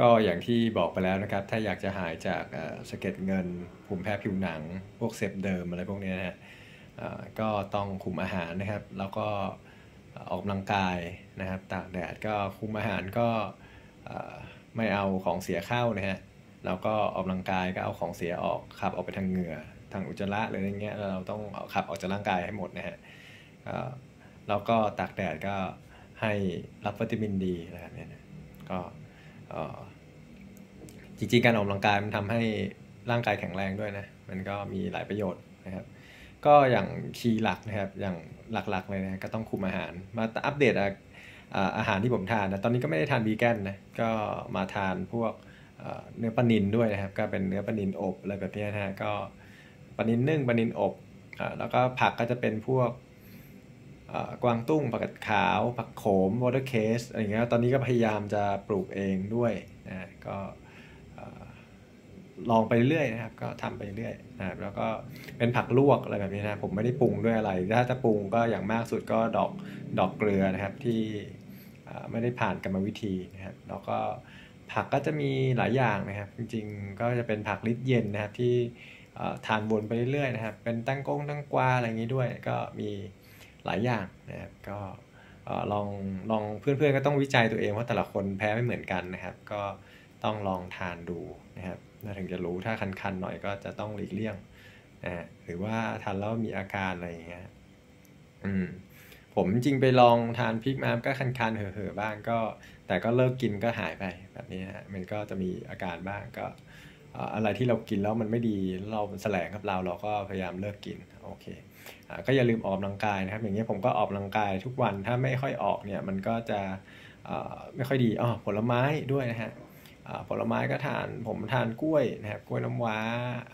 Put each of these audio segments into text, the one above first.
ก็อย่างที่บอกไปแล้วนะครับ ถ้าอยากจะหายจากสะเก็ดเงินภูมิแพ้ผิวหนัง พวกเซฟเดิมอะไรพวกนี้นะฮะก็ต้องคุมอาหารนะครับ แล้วก็ออกกำลังกายนะครับ ตากแดดก็คุมอาหารก็ไม่เอาของเสียเข้านะฮะแล้วก็ออกกำลังกายก็เอาของเสียออกขับออกไปทางเหงื่อทางอุจจาระอะไรเงี้ยเราต้องขับออกจากร่างกายให้หมดนะฮะแล้วก็ตากแดดก็ให้รับวิตามินดีอะไรแบบนี้นะก็ จริงๆ การออกกำลังกายมันทำให้ร่างกายแข็งแรงด้วยนะ มันก็มีหลายประโยชน์นะครับ ก็อย่างคีย์หลักนะครับ อย่างหลักๆเลยนะ ก็ต้องคุมอาหาร มาอัปเดตอาหารที่ผมทานนะ ตอนนี้ก็ไม่ได้ทานวีแกนนะ ก็มาทานพวกเนื้อปลานินด้วยนะครับ ก็เป็นเนื้อปลานินอบอะไรแบบนี้นะฮะ ก็ปลานินนึ่งปลานินอบ แล้วก็ผักก็จะเป็นพวก กวางตุ้งผักกาดขาว ผักโขม watercress อะไรเงี้ยตอนนี้ก็พยายามจะปลูกเองด้วยนะก็ลองไปเรื่อยนะครับ ก็ทำไปเรื่อยนะครับแล้วก็เป็นผักลวกอะไรแบบนี้นะผมไม่ได้ปรุงด้วยอะไร ถ้าจะปรุงก็อย่างมากสุดก็ดอกดอกเกลือนะครับที่ไม่ได้ผ่านกรรมวิธีนะครับแล้วก็ผักก็จะมีหลายอย่างนะครับ จริงๆ ก็จะเป็นผักฤทธิ์เย็นนะครับที่ทานวนไปเรื่อยๆนะครับ เป็นตั้งกงตั้งกวาอะไรอย่างนี้ด้วย ก็มี หลายอย่างนะครับก็ลองลองเพื่อนๆก็ต้องวิจัยตัวเองว่าแต่ละคนแพ้ไม่เหมือนกันนะครับ ก็ต้องลองทานดูนะครับถึงจะรู้ถ้าคันๆหน่อยก็จะต้องหลีกเลี่ยงนะหรือว่าทานแล้วมีอาการอะไรอย่างเงี้ยอืมผมจริงไปลองทานพริกมาก็คันๆเห่อๆบ้างก็ แต่ก็เลิกกินก็หายไปแบบนี้ฮะมันก็จะมีอาการบ้างก็ อะไรที่เรากินแล้วมันไม่ดีเราแสลงกับเราเราก็พยายามเลิกกินโอเคก็อย่าลืมออกกำลังกายนะครับ อย่างนี้ยผมก็ออกกำลังกายทุกวันถ้าไม่ค่อยออกเนี่ยมันก็จะไม่ค่อยดีอ๋อผลไม้ด้วยนะฮะผลไม้ก็ทานผมทานกล้วยนะครับกล้วยน้ำว้า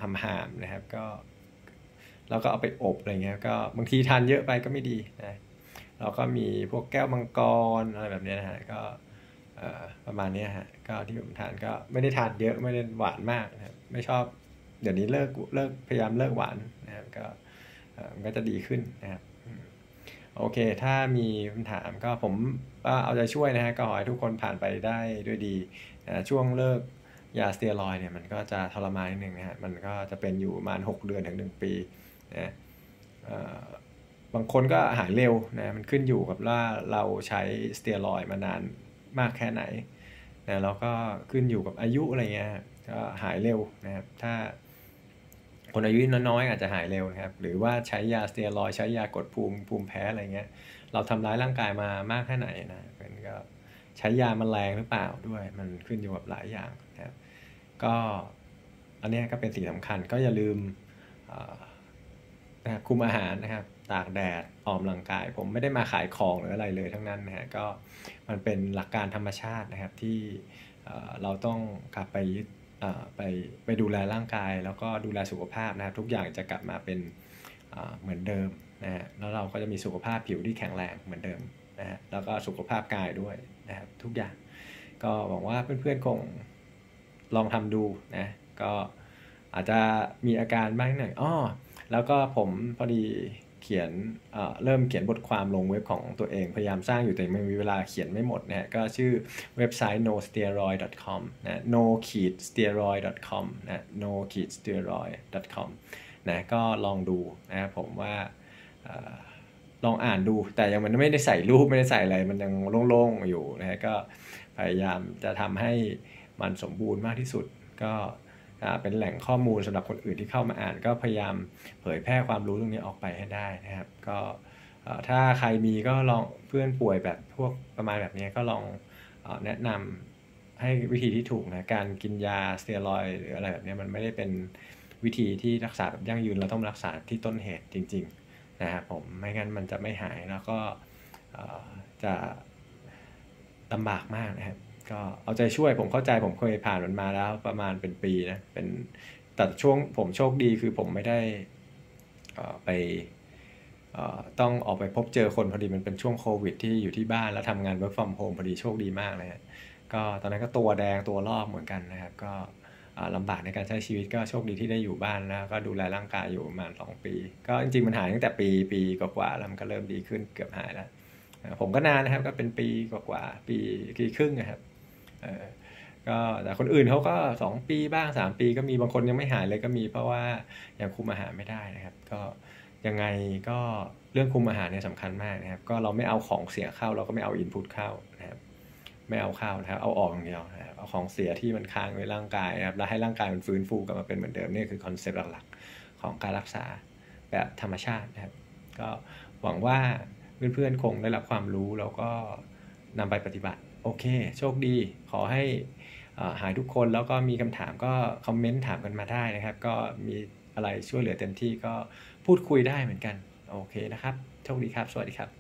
หำหามนะครับก็แล้วก็เอาไปอบอะไรเงี้ยก็บางทีทานเยอะไปก็ไม่ดีนะเราก็มีพวกแก้วมังกรอะไรแบบนี้นะฮะก็ ประมาณนี้ฮะก็ที่ผมทานก็ไม่ได้ทานเยอะไม่ได้หวานมากนะครับไม่ชอบเดี๋ยวนี้เลิกเลิกพยายามเลิกหวานนะครับก็มันก็จะดีขึ้นนะครับโอเค ถ้ามีคำถามก็ผมเอาใจช่วยนะฮะก็ขอให้ทุกคนผ่านไปได้ด้วยดีช่วงเลิกยาสเตียรอยเนี่ยมันก็จะทรมานนิดนึงนะฮะมันก็จะเป็นอยู่ประมาณ 6 เดือนถึง 1 ปีนะบางคนก็หายเร็วนะมันขึ้นอยู่กับว่าเราใช้สเตียรอยมานาน มากแค่ไหนนะแล้วก็ขึ้นอยู่กับอายุอะไรเงี้ยก็หายเร็วนะครับ ถ้าคนอายุน้อยๆอาจจะหายเร็วนะครับ หรือว่าใช้ยาสเตียรอยใช้ยากดภูมิภูมิแพ้อะไรเงี้ย เราทำร้ายร่างกายมามากแค่ไหนนะเป็นก็ใช้ยามันแรงหรือเปล่าด้วย มันขึ้นอยู่กับหลายอย่างนะครับ ก็อันนี้ก็เป็นสิ่งสำคัญก็อย่าลืมนะคุมอาหารนะครับ ตากแดดออมร่างกาย ผมไม่ได้มาขายของหรืออะไรเลยทั้งนั้นนะฮะก็มันเป็นหลักการธรรมชาตินะครับที่เราต้องกลับไปยึดไปไปดูแลร่างกาย แล้วก็ดูแลสุขภาพนะครับทุกอย่างจะกลับมาเป็นเหมือนเดิมนะฮะแล้วเราก็จะมีสุขภาพผิวที่แข็งแรงเหมือนเดิมนะฮะแล้วก็สุขภาพกายด้วยนะครับทุกอย่างก็หวังว่าเพื่อนๆคงลองทำดูนะก็อาจจะมีอาการบ้างหน่อยอ้อแล้วก็ผมพอดี ขียนเริ่มเขียนบทความลงเว็บของตัวเอง พยายามสร้างอยู่แต่ไม่มีเวลาเขียนไม่หมดนะก็ชื่อเว็บไซต์ no steroid com นะ no steroid com นะ no steroid com นะก็ลองดูนะผมว่าลองอ่านดูแต่ยังมันไม่ได้ใส่รูปไม่ได้ใส่อะไร มันยังโล่งๆอยู่นะฮะก็พยายามจะทำให้มันสมบูรณ์มากที่สุดก็ เป็นแหล่งข้อมูลสำหรับคนอื่นที่เข้ามาอ่าน ก็พยายามเผยแพร่ความรู้ตรงนี้ออกไปให้ได้นะครับ ก็ถ้าใครมีก็ลองเพื่อนป่วยแบบพวกประมาณแบบนี้ก็ลองแนะนำให้วิธีที่ถูกนะการกินยาสเตียรอยหรืออะไรแบบนี้มันไม่ได้เป็นวิธีที่รักษาแบบยั่งยืนเราต้องรักษาที่ต้นเหตุจริง ๆ นะครับผมไม่งั้นมันจะไม่หายแล้วก็จะลำบากมากนะครับ ก็เอาใจช่วยผมเข้าใจผมเคยผ่านมันมาแล้วประมาณเป็นปีนะเป็นแต่ช่วงผมโชคดีคือผมไม่ได้ไปต้องออกไปพบเจอคนพอดีมันเป็นช่วงโควิด ที่อยู่ที่บ้านแล้วทำงาน work from home พอดีโชคดีมากเลยก็ตอนนั้นก็ตัวแดงตัวลอกเหมือนกันนะครับ ก็ลำบากในการใช้ชีวิตก็โชคดีที่ได้อยู่บ้านแล้วก็ดูแลร่างกายอยู่ประมาณ 2 ปี ก็จริงๆมันหายตั้งแต่ปีปีกว่าๆแล้วมันก็เริ่มดีขึ้นเกือบหายแล้วผมก็นานนะครับก็เป็นปีกว่าๆปีกี่ครึ่งนะครับ ก็แต่คนอื่นเขาก็ 2 ปีบ้าง 3 ปีก็มีบางคนยังไม่หายเลยก็มี เพราะว่ายังคุมอาหารไม่ได้นะครับ ก็ยังไงก็เรื่องคุมอาหารเนี่ยสำคัญมากนะครับ ก็เราไม่เอาของเสียเข้า เราก็ไม่เอา input เข้านะครับไม่เอาเข้านะครับ เอาออกอย่างเดียวนะครับเอาของเสียที่มันค้างไว้ร่างกายนะครับแล้วให้ร่างกายมันฟื้นฟูกลับมาเป็นเหมือนเดิมนี่คือคอนเซ็ปต์หลักๆของการรักษาแบบธรรมชาตินะครับ ก็หวังว่าเพื่อนๆคงได้รับความรู้แล้วก็นำไปปฏิบัติ โอเค โชคดี ขอให้หายทุกคนแล้วก็มีคำถามก็คอมเมนต์ถามกันมาได้นะครับ ก็มีอะไรช่วยเหลือเต็มที่ก็พูดคุยได้เหมือนกัน โอเคนะครับ โชคดีครับ สวัสดีครับ